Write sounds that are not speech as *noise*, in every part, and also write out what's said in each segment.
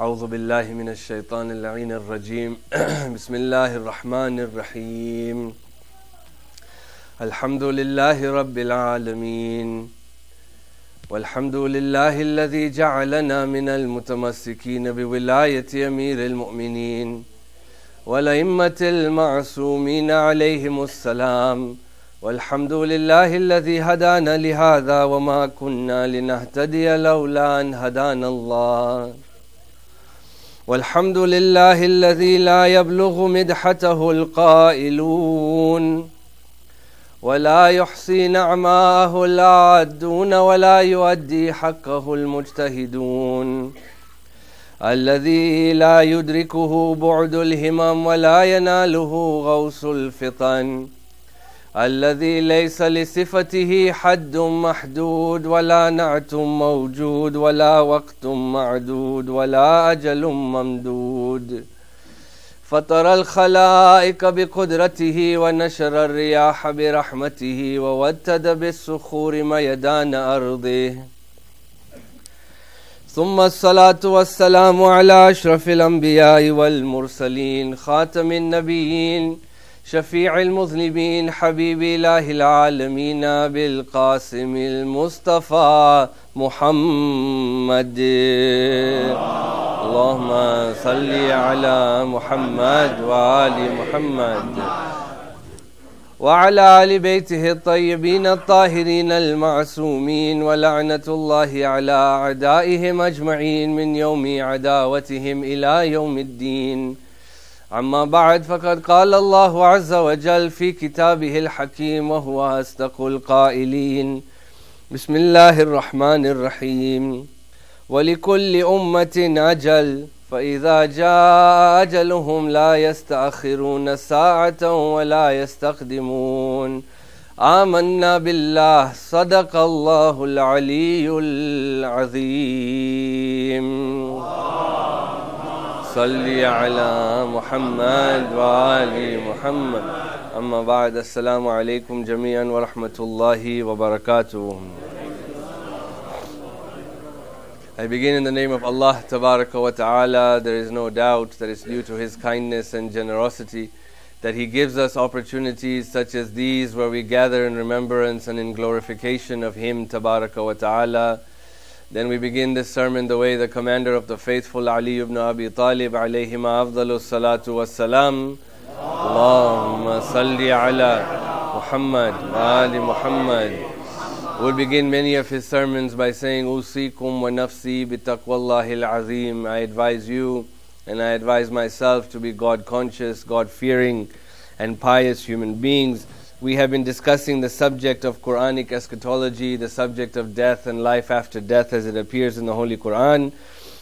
أعوذ بالله من الشيطان اللعين الرجيم. *clears throat* بسم الله الرحمن الرحيم. الحمد لله رب العالمين. والحمد لله الذي جعلنا من المتمسكين بولاية أمير المؤمنين والأئمة المعصومين عليهم السلام. والحمد لله الذي هدانا لهذا وما كنا لنهتدي لولا أن هدانا الله. والحمد لله الذي لا يبلغ مدحته القائلون ولا يحصي نعماه العادون ولا يؤدي حقه المجتهدون. الذي لا يدركه بعد الهمم ولا يناله غوص الفطن. الذي ليس لصفته حد محدود ولا نعت موجود ولا وقت معدود ولا أجل ممدود. فطر الخلائق بقدرته ونشر الرياح برحمته وودد بالصخور ميدان أرضه. ثم الصلاة والسلام على أشرف الأنبياء والمرسلين خاتم النبيين شفيع المذنبين حبيب إله العالمين بالقاسم المصطفى محمد. اللهم صل على محمد وآل محمد. وعلى آل بيته الطيبين الطاهرين المعصومين ولعنة الله على أعدائهم أجمعين من يوم عداوتهم إلى يوم الدين. أما بعد فقد قال الله عز وجل في كتابه الحكيم وهو أصدق القائلين. بسم الله الرحمن الرحيم. ولكل أمة أجل فإذا جاء أجلهم لا يستأخرون ساعة ولا يستقدمون. آمنا بالله صدق الله العلي العظيم. صل على محمد وآل محمد أما بعد السلام عليكم جميعا ورحمة الله وبركاته I begin in the name of Allah Tabaraka wa Ta'ala. There is no doubt that it's due to His kindness and generosity that He gives us opportunities such as these where we gather in remembrance and in glorification of Him Tabaraka wa Ta'ala. Then we begin this sermon the way the commander of the faithful Ali ibn Abi Talib alayhima afdalu salatu wassalam. Allahumma salli ala Muhammad wa ali Muhammad. We'll begin many of his sermons by saying, Usikum wa nafsi bitaqwallahi al-azim. I advise you and I advise myself to be God conscious, God fearing, and pious human beings. We have been discussing the subject of Quranic eschatology, the subject of death and life after death as it appears in the Holy Quran.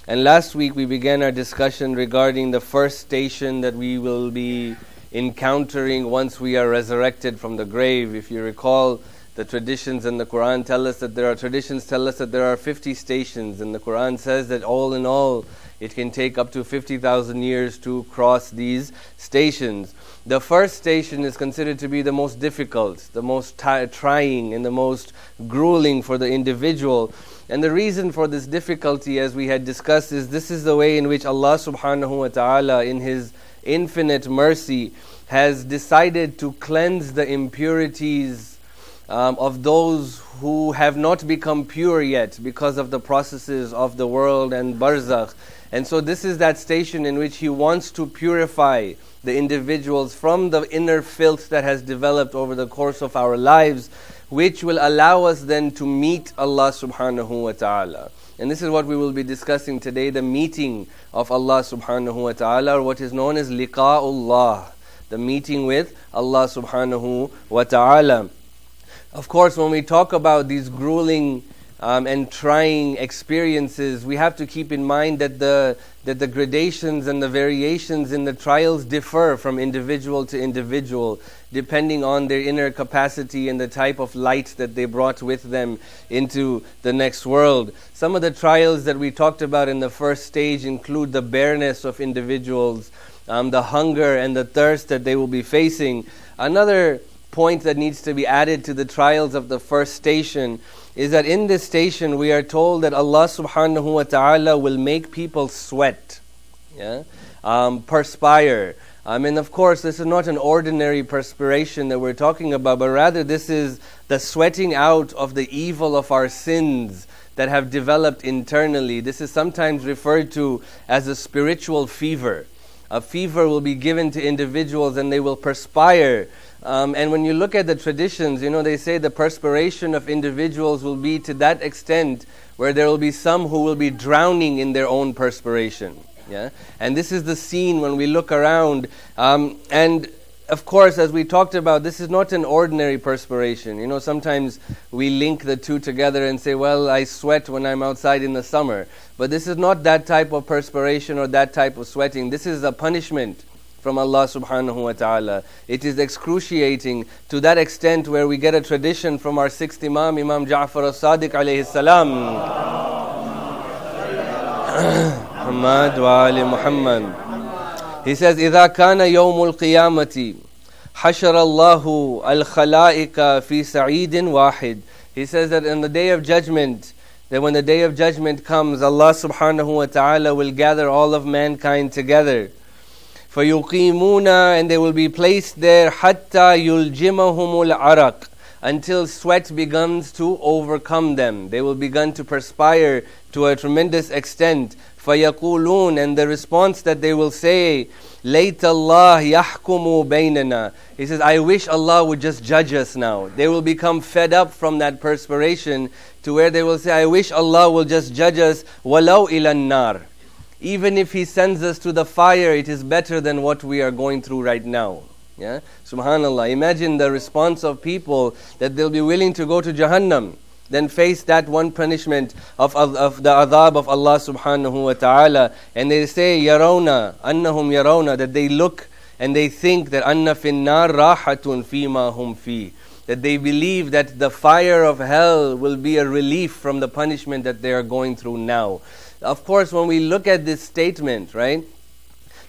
And last week we began our discussion regarding the first station that we will be encountering once we are resurrected from the grave. If you recall, the traditions in the Quran tell us that there are traditions tell us that there are 50 stations, and the Quran says that all in all, it can take up to 50,000 years to cross these stations. The first station is considered to be the most difficult, the most trying, and the most grueling for the individual. And the reason for this difficulty, as we had discussed, is this is the way in which Allah subhanahu wa ta'ala, in His infinite mercy, has decided to cleanse the impurities um, of those who have not become pure yet because of the processes of the world and barzakh. And so, this is that station in which He wants to purify the individuals from the inner filth that has developed over the course of our lives, which will allow us then to meet Allah subhanahu wa ta'ala. And this is what we will be discussing today the meeting of Allah subhanahu wa ta'ala, or what is known as liqa'ullah, the meeting with Allah subhanahu wa ta'ala. Of course, when we talk about these grueling um, and trying experiences, we have to keep in mind that the, that the gradations and the variations in the trials differ from individual to individual, depending on their inner capacity and the type of light that they brought with them into the next world. Some of the trials that we talked about in the first stage include the bareness of individuals, um, the hunger and the thirst that they will be facing. Another point that needs to be added to the trials of the first station is that in this station we are told that Allah subhanahu wa ta'ala will make people sweat, yeah? Um, perspire. I mean, of course, this is not an ordinary perspiration that we're talking about, but rather this is the sweating out of the evil of our sins that have developed internally. This is sometimes referred to as a spiritual fever. A fever will be given to individuals and they will perspire. Um, and when you look at the traditions, you know, they say the perspiration of individuals will be to that extent where there will be some who will be drowning in their own perspiration. Yeah? And this is the scene when we look around. Um, and of course, as we talked about, this is not an ordinary perspiration. You know, sometimes we link the two together and say, well, I sweat when I'm outside in the summer. But this is not that type of perspiration or that type of sweating. This is a punishment from Allah subhanahu wa ta'ala. It is excruciating to that extent where we get a tradition from our sixth Imam, Imam Ja'far as-Sadiq alayhi salam. *clears throat* Muhammad wa ali Muhammad. He says, إذا كان يوم القيامة حشر الله الخلائق في سعيد واحد. He says that in the day of judgment, that when the day of judgment comes, Allah subhanahu wa ta'ala will gather all of mankind together. فيقيمون and they will be placed there حتى يلجمهم العرق until sweat begins to overcome them. They will begin to perspire to a tremendous extent. فَيَقُولُونَ And the response that they will say, لَيْتَ اللَّهِ يَحْكُمُ بَيْنَنَا He says, I wish Allah would just judge us now. They will become fed up from that perspiration to where they will say, I wish Allah will just judge us, وَلَوْ إِلَى النَّارِ Even if He sends us to the fire, it is better than what we are going through right now. Yeah? Subhanallah. Imagine the response of people that they'll be willing to go to Jahannam then face that one punishment of, of, the adhab of Allah subhanahu wa ta'ala. And they say, Yarona, annahum yarona, that they look and they think that anna finnar rahatun fima hum fi. That they believe that the fire of hell will be a relief from the punishment that they are going through now. Of course, when we look at this statement, right,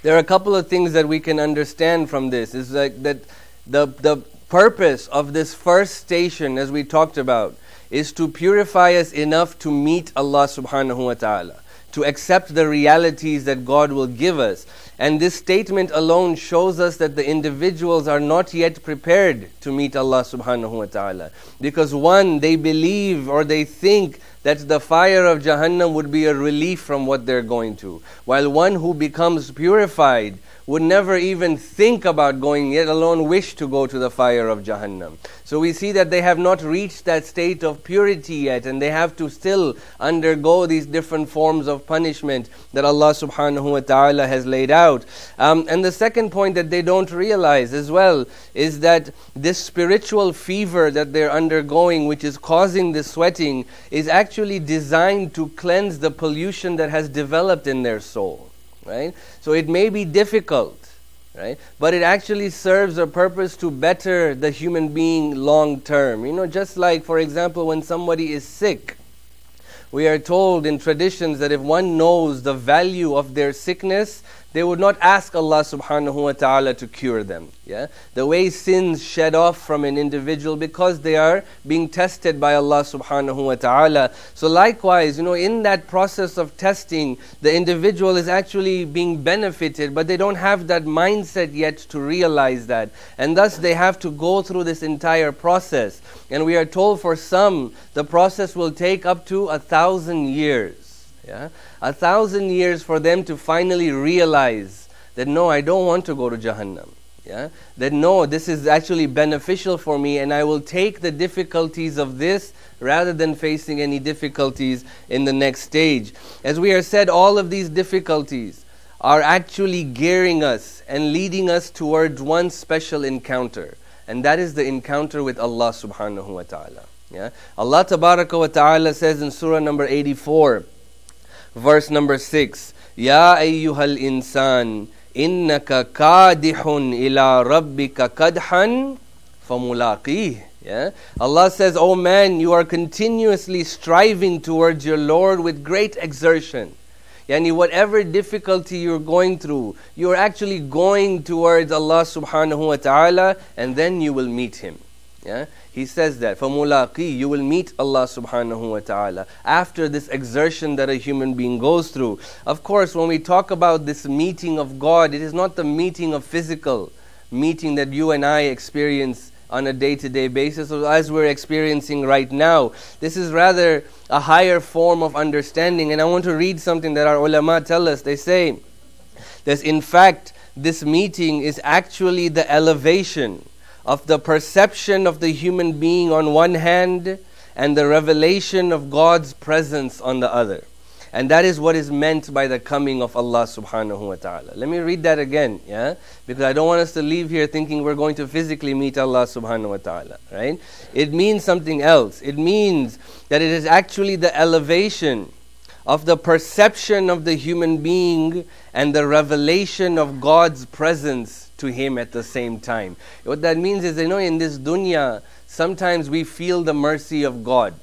there are a couple of things that we can understand from this. It's like that the, the purpose of this first station, as we talked about, is to purify us enough to meet Allah subhanahu wa ta'ala, to accept the realities that God will give us. And this statement alone shows us that the individuals are not yet prepared to meet Allah subhanahu wa ta'ala. Because one, they believe or they think that the fire of Jahannam would be a relief from what they're going to. While one who becomes purified would never even think about going, yet alone wish to go to the fire of Jahannam. So we see that they have not reached that state of purity yet, and they have to still undergo these different forms of punishment that Allah subhanahu wa ta'ala has laid out. Um, and the second point that they don't realize as well is that this spiritual fever that they're undergoing, which is causing the sweating, is actually designed to cleanse the pollution that has developed in their soul right? So it may be difficult, right? But it actually serves a purpose to better the human being long term. You know, just like, for example, when somebody is sick, we are told in traditions that if one knows the value of their sickness, they would not ask Allah subhanahu wa ta'ala to cure them. Yeah? The way sins shed off from an individual because they are being tested by Allah subhanahu wa ta'ala. So likewise, you know, in that process of testing, the individual is actually being benefited, but they don't have that mindset yet to realize that. And thus they have to go through this entire process. And we are told for some, the process will take up to a thousand years. Yeah? A thousand years for them to finally realize that no, I don't want to go to Jahannam. Yeah? That no, this is actually beneficial for me and I will take the difficulties of this rather than facing any difficulties in the next stage. As we are said, all of these difficulties are actually gearing us and leading us towards one special encounter. And that is the encounter with Allah subhanahu wa ta'ala. Yeah? Allah wa ta'ala says in Surah number 84, verse number 6 Ya ayyuhal insan innaka kadihun ila rabbika kadhan famulaqih yeah? Allah says, Oh man, you are continuously striving towards your Lord with great exertion. Yani whatever difficulty you're going through, you're actually going towards Allah subhanahu wa ta'ala and then you will meet Him. Yeah? He says that, فَمُلَاقِي You will meet Allah subhanahu wa ta'ala after this exertion that a human being goes through. Of course, when we talk about this meeting of God, it is not the meeting of physical meeting that you and I experience on a day to day basis, or as we're experiencing right now. This is rather a higher form of understanding. And I want to read something that our ulama tell us. They say that, in fact, this meeting is actually the elevation of the perception of the human being on one hand and the revelation of God's presence on the other. And that is what is meant by the coming of Allah subhanahu wa ta'ala. Let me read that again, yeah? Because I don't want us to leave here thinking we're going to physically meet Allah subhanahu wa ta'ala, right? It means something else. It means that it is actually the elevation of the perception of the human being and the revelation of God's presence to him at the same time. What that means is, you know, in this dunya, sometimes we feel the mercy of God.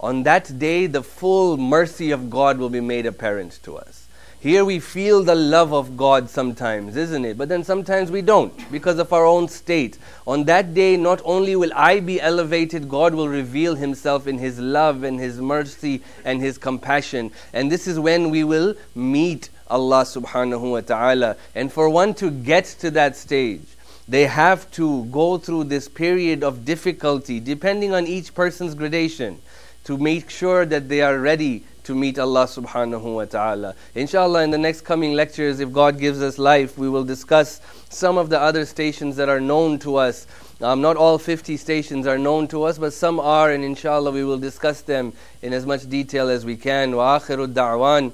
On that day, the full mercy of God will be made apparent to us. Here we feel the love of God sometimes, isn't it? But then sometimes we don't because of our own state. On that day, not only will I be elevated, God will reveal Himself in His love and His mercy and His compassion. And this is when we will meet Allah subhanahu wa ta'ala. And for one to get to that stage, they have to go through this period of difficulty, depending on each person's gradation, to make sure that they are ready to meet Allah subhanahu wa ta'ala. Inshallah, in the next coming lectures, if God gives us life, we will discuss some of the other stations that are known to us. Um, not all 50 stations are known to us, but some are, and inshallah, we will discuss them in as much detail as we can. Wa akhiru da'wan.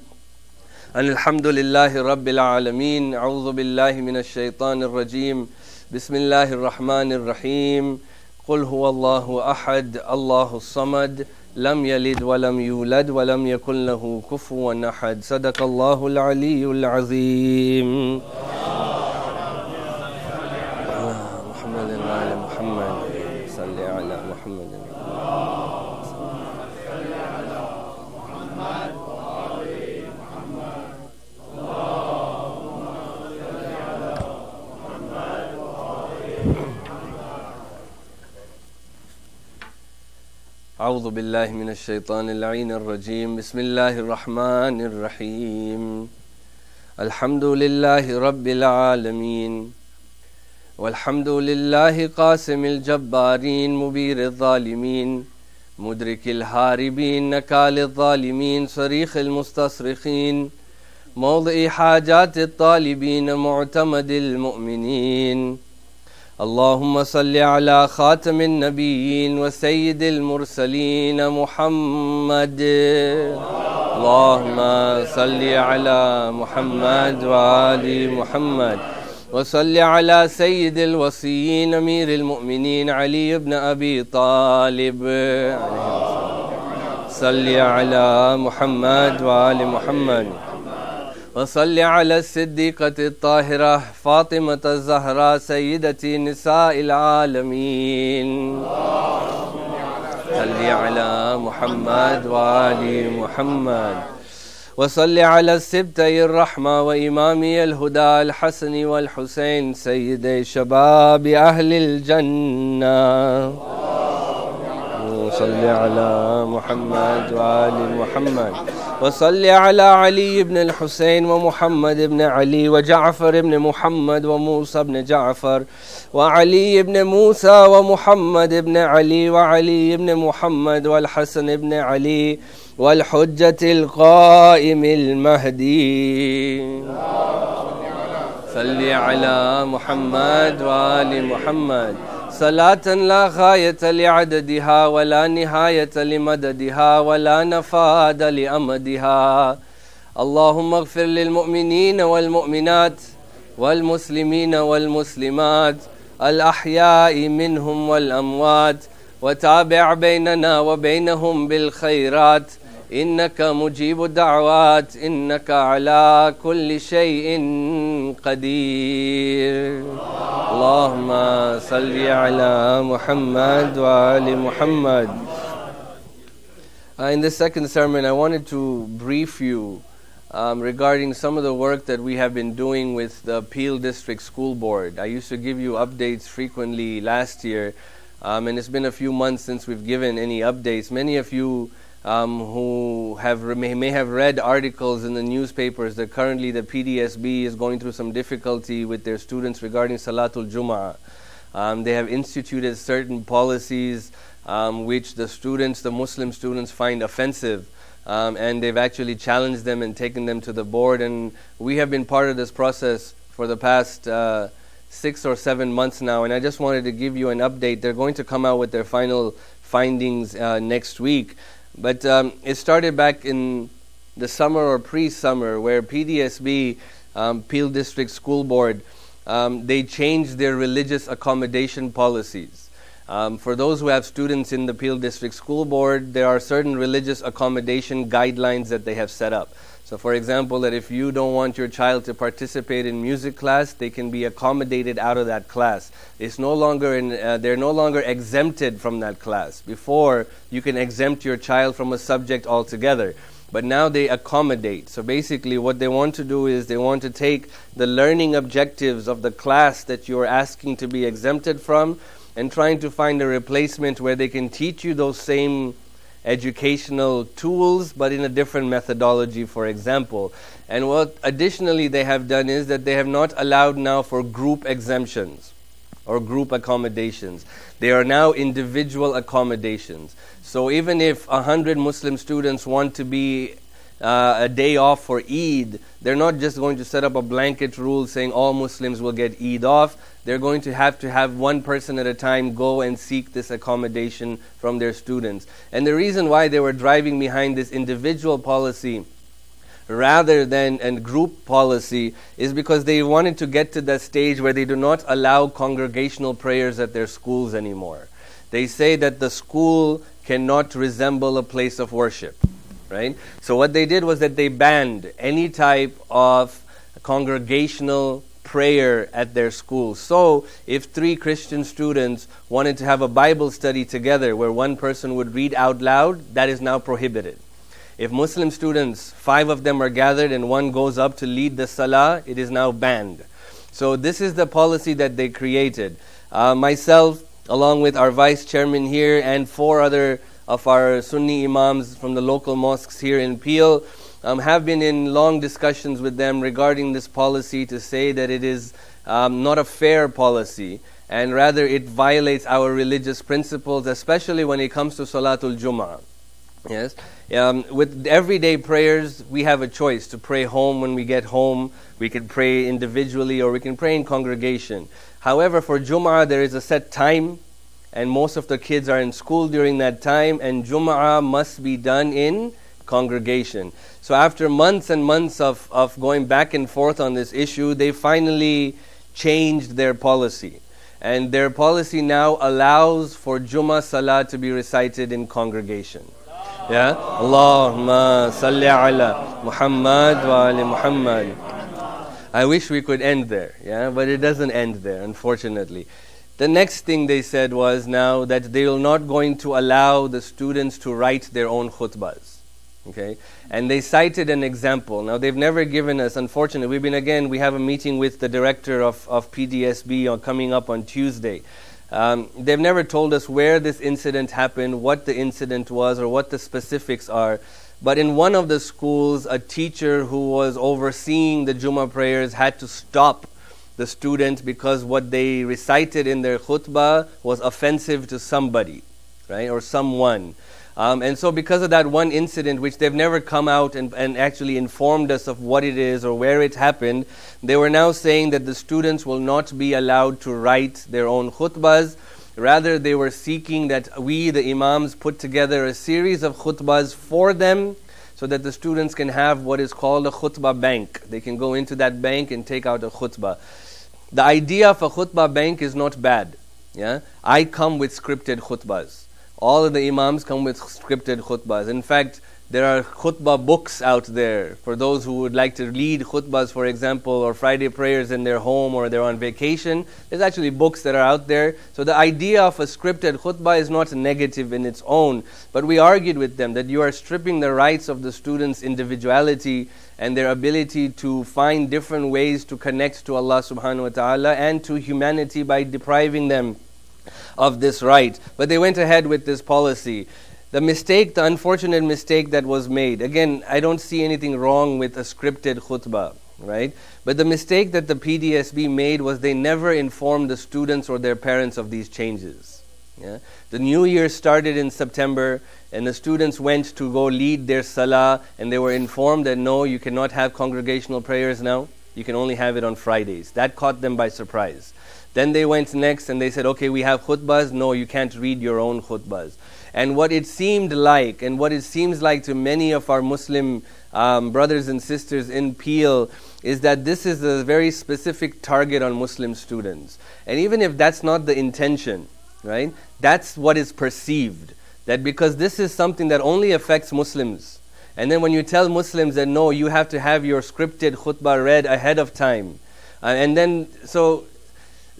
أن الحمد لله رب العالمين أعوذ بالله من الشيطان الرجيم بسم الله الرحمن الرحيم. قل هو الله أحد الله الصمد لم يلد ولم يولد ولم يكن له كفوا أحد. صدق الله العلي العظيم. محمد وعلى محمد صل على محمد. أعوذ بالله من الشيطان اللعين الرجيم. بسم الله الرحمن الرحيم. الحمد لله رب العالمين. والحمد لله قاسم الجبارين مبير الظالمين مدرك الهاربين نكال الظالمين صريخ المستصرخين موضع حاجات الطالبين معتمد المؤمنين. اللهم صل على خاتم النبيين وسيد المرسلين محمد. اللهم صل على محمد وآل محمد. وصل على سيد الوصيين أمير المؤمنين علي بن أبي طالب. صل على محمد وآل محمد. وصل على الصديقة الطاهرة فاطمة الزهراء سيدة نساء العالمين. صل على محمد وآل محمد. وصل على السبتي الرحمة وإمامي الهدى الحسن والحسين سيدي شباب أهل الجنة. وصل على محمد وآل محمد. وصل على علي بن الحسين ومحمد بن علي وجعفر بن محمد وموسى بن جعفر وعلي بن موسى ومحمد بن علي وعلي بن محمد والحسن بن علي والحجة القائم المهدي. صل على محمد وآل محمد. صلاة لا غاية لعددها ولا نهاية لمددها ولا نفاد لأمدها. اللهم اغفر للمؤمنين والمؤمنات والمسلمين والمسلمات الأحياء منهم والأموات وتابع بيننا وبينهم بالخيرات إنك مجيب الدعوات إنك على كل شيء قدير اللهم صل على محمد وآل محمد Uh, in this second sermon, I wanted to brief you um, regarding some of the work that we have been doing with the Peel District School Board. I used to give you updates frequently last year, um, and it's been a few months since we've given any updates. Many of you um, who have may, may have read articles in the newspapers that currently the PDSB is going through some difficulty with their students regarding Salatul Jum'ah. Um, they have instituted certain policies um, which the students, the Muslim students, find offensive. Um, and they've actually challenged them and taken them to the board. And we have been part of this process for the past uh, six or seven months now. And I just wanted to give you an update. They're going to come out with their final findings uh, next week. But um, it started back in the summer or pre summer where PDSB, um, Peel District School Board, um, they changed their religious accommodation policies. Um, for those who have students in the Peel District School Board, there are certain religious accommodation guidelines that they have set up. So, for example, that if you don't want your child to participate in music class, they can be accommodated out of that class. It's no longer in, uh, they're no longer exempted from that class. Before, you can exempt your child from a subject altogether. But now they accommodate. So basically, what they want to do is they want to take the learning objectives of the class that you're asking to be exempted from and trying to find a replacement where they can teach you those same educational tools but in a different methodology for example. And what additionally they have done is that they have not allowed now for group exemptions or group accommodations. They are now individual accommodations. So even if 100 muslim students want to be uh, a day off for Eid, they're not just going to set up a blanket rule saying all Muslims will get Eid off. They're going to have to have one person at a time go and seek this accommodation from their students. And the reason why they were driving behind this individual policy rather than a group policy is because they wanted to get to that stage where they do not allow congregational prayers at their schools anymore. They say that the school cannot resemble a place of worship right? So what they did was that they banned any type of congregational prayer at their school. So if three Christian students wanted to have a Bible study together where one person would read out loud, that is now prohibited. If Muslim students, five of them are gathered and one goes up to lead the salah, it is now banned. So this is the policy that they created. Uh, myself, along with our vice chairman here and four other of our Sunni Imams from the local mosques here in Peel um, have been in long discussions with them regarding this policy to say that it is um, not a fair policy and rather it violates our religious principles, especially when it comes to Salatul Jummah. Yes, um, with everyday prayers, we have a choice to pray home when we get home. We can pray individually or we can pray in congregation. However, for Jum'ah, there is a set time and most of the kids are in school during that time, and Jum'ah must be done in congregation. So, after months and months of, of going back and forth on this issue, they finally changed their policy. And their policy now allows for Jummah Salah to be recited in congregation. Yeah? Allahumma salli ala Muhammad wa ali Muhammad. I wish we could end there, yeah, but it doesn't end there, unfortunately. The next thing they said was now that they will not going to allow the students to write their own khutbahs. Okay? And they cited an example. Now they've never given us, unfortunately, we've been again, we have a meeting with the director of, of PDSB on, coming up on Tuesday. Um, they've never told us where this incident happened, what the incident was, or what the specifics are. But in one of the schools, a teacher who was overseeing the juma prayers had to stop the student because what they recited in their khutbah was offensive to somebody, right, or someone. Um, and so, because of that one incident, which they've never come out and, and actually informed us of what it is or where it happened, they were now saying that the students will not be allowed to write their own khutbahs. Rather, they were seeking that we, the Imams, put together a series of khutbahs for them so that the students can have what is called a khutbah bank. They can go into that bank and take out a khutbah. The idea of a khutbah bank is not bad. Yeah? I come with scripted khutbahs. All of the imams come with scripted khutbahs. In fact, There are khutbah books out there for those who would like to lead khutbahs, for example, or Friday prayers in their home or they're on vacation. There's actually books that are out there. So the idea of a scripted khutbah is not negative in its own, but we argued with them that you are stripping the rights of the students' individuality and their ability to find different ways to connect to Allah subhanahu wa ta'ala and to humanity by depriving them of this right. But they went ahead with this policy. The mistake, the unfortunate mistake that was made, again, I don't see anything wrong with a scripted khutbah, right? But the mistake that the PDSB made was they never informed the students or their parents of these changes. Yeah? The new year started in September, and the students went to go lead their salah, and they were informed that no, you cannot have congregational prayers now. You can only have it on Fridays. That caught them by surprise. Then they went next and they said, okay, we have khutbahs. No, you can't read your own khutbahs. And what it seemed like, and what it seems like to many of our Muslim um, brothers and sisters in Peel, is that this is a very specific target on Muslim students. And even if that's not the intention, right, that's what is perceived. That because this is something that only affects Muslims. And then when you tell Muslims that no, you have to have your scripted khutbah read ahead of time. Uh, and then, so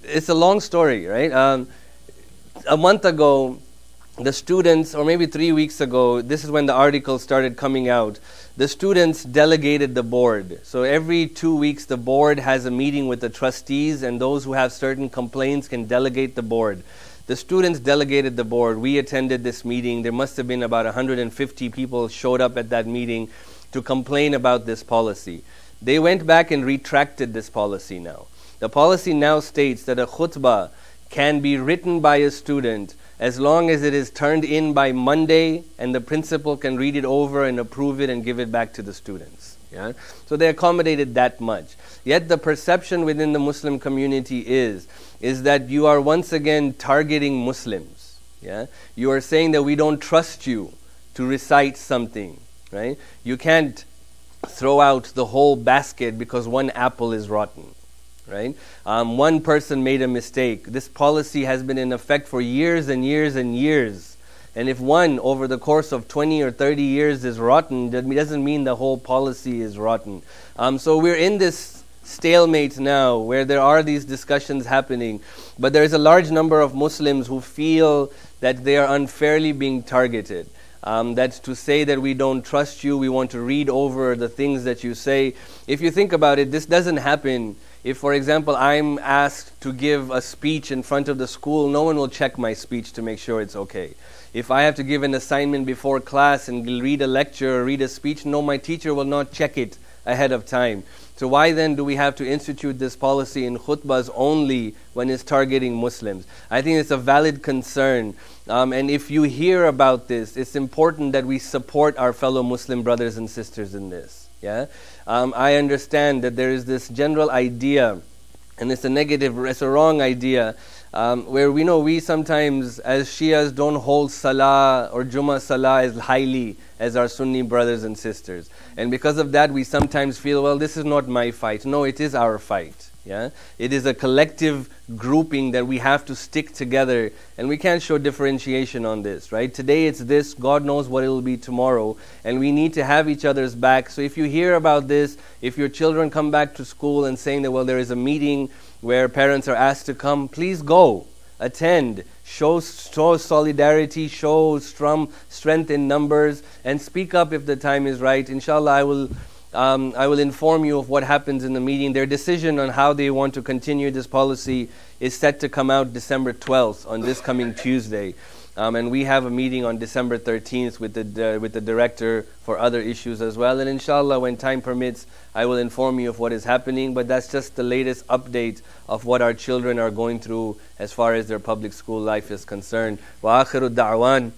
it's a long story, right? Um, a month ago, the students, or maybe three weeks ago, this is when the article started coming out. The students delegated the board. So every two weeks, the board has a meeting with the trustees, and those who have certain complaints can delegate the board. The students delegated the board. We attended this meeting. There must have been about 150 people showed up at that meeting to complain about this policy. They went back and retracted this policy now. The policy now states that a khutbah can be written by a student as long as it is turned in by Monday and the principal can read it over and approve it and give it back to the students. Yeah? So they accommodated that much. Yet the perception within the Muslim community is, is that you are once again targeting Muslims. Yeah? You are saying that we don't trust you to recite something. Right? You can't throw out the whole basket because one apple is rotten right? Um, one person made a mistake. This policy has been in effect for years and years and years. And if one over the course of 20 or 30 years is rotten, that doesn't mean the whole policy is rotten. Um, so we're in this stalemate now where there are these discussions happening, but there is a large number of Muslims who feel that they are unfairly being targeted. Um, that's to say that we don't trust you, we want to read over the things that you say. If you think about it, this doesn't happen if, for example, I'm asked to give a speech in front of the school, no one will check my speech to make sure it's okay. If I have to give an assignment before class and read a lecture or read a speech, no, my teacher will not check it ahead of time. So, why then do we have to institute this policy in khutbahs only when it's targeting Muslims? I think it's a valid concern. Um, and if you hear about this, it's important that we support our fellow Muslim brothers and sisters in this. Yeah, um, I understand that there is this general idea, and it's a negative, it's a wrong idea, um, where we know we sometimes, as Shias, don't hold Salah or Jummah Salah as highly as our Sunni brothers and sisters. And because of that, we sometimes feel, well, this is not my fight. No, it is our fight. Yeah? It is a collective grouping that we have to stick together, and we can't show differentiation on this, right? Today it's this, God knows what it will be tomorrow, and we need to have each other's back. So if you hear about this, if your children come back to school and saying that, well, there is a meeting where parents are asked to come, please go, attend, show, show solidarity, show strum, strength in numbers, and speak up if the time is right. Inshallah, I will um, I will inform you of what happens in the meeting. Their decision on how they want to continue this policy is set to come out December 12th, on this coming Tuesday. Um, and we have a meeting on December 13th with the, uh, with the director for other issues as well. And inshallah, when time permits, I will inform you of what is happening. But that's just the latest update of what our children are going through as far as their public school life is concerned. وآخر الدعوان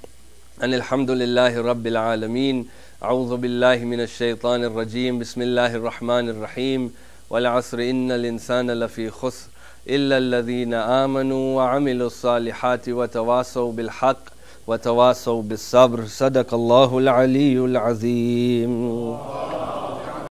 أن الحمد لله رب العالمين أعوذ بالله من الشيطان الرجيم بسم الله الرحمن الرحيم والعصر إن الإنسان لفي خسر إلا الذين آمنوا وعملوا الصالحات وتواصوا بالحق وتواصوا بالصبر. صدق الله العلي العظيم.